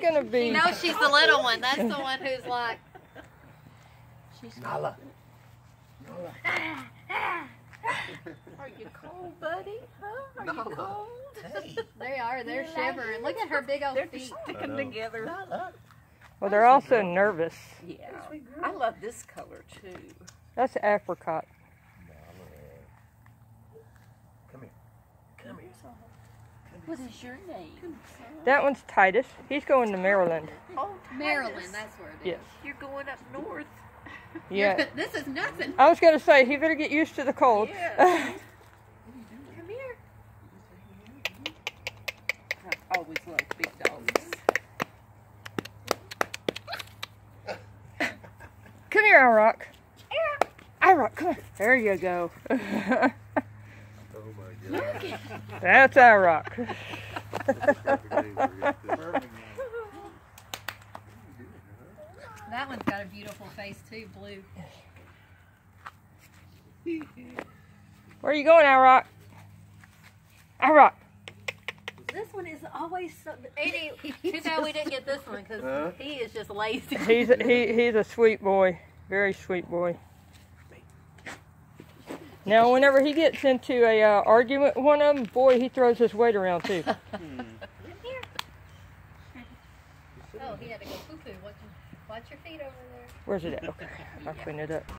gonna be. You know she's the little one. That's the one who's like. She's Nala. Are you cold, buddy? Huh? Are you cold? Hey. They are. They're shivering. Look at her big old They're feet. just I sticking together. Nala. Well, they're also nervous. Yeah. I love this color too. That's apricot. Come here. Come here. What is your name? That one's Titus. He's going to Maryland. Oh, Maryland. That's where it is. Yes. You're going up north. Yeah. This is nothing. I was gonna say he better get used to the cold. Yeah. Come here. I always loved big dogs. come here, Irock. Irock, come here. There you go. My God. That's our Perfect name for it. That one's got a beautiful face too, blue. Where are you going, our rock? Our rock. This one is always so. Eddie, too bad we didn't get this one because Huh? he is just lazy. He's a, he he's a sweet boy, very sweet boy. Now, whenever he gets into a uh, argument with one of them, boy, he throws his weight around too. Oh, he had to go poo poo. Watch, watch your feet over there. Where's it at? Okay, I'll clean it up.